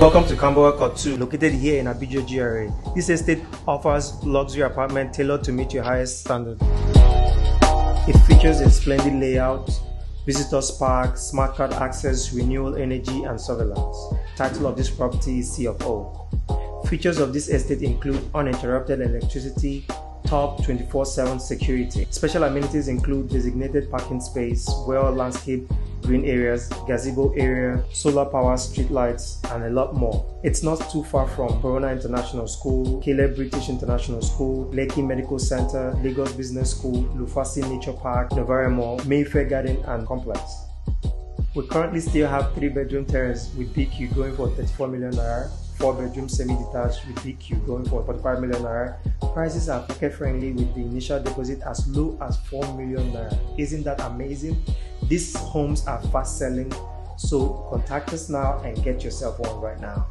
Welcome to Camberwall Court 2, located here in Abijo GRA. This estate offers luxury apartment tailored to meet your highest standard. It features a splendid layout, visitors park, smart card access, renewal energy and surveillance. Title of this property is C of O. Features of this estate include uninterrupted electricity, top 24-7 security. Special amenities include designated parking space, well landscaped green areas, gazebo area, solar power streetlights, and a lot more. It's not too far from Corona International School, Caleb British International School, Lekki Medical Center, Lagos Business School, Lufasi Nature Park, Novare Mall, Mayfair Garden, and Complex. We currently still have three bedroom terrace with BQ going for 34 million naira, four bedroom semi-detached with BQ going for 45 million naira. Prices are pocket friendly with the initial deposit as low as 4 million naira. Isn't that amazing? These homes are fast selling, so contact us now and get yourself one right now.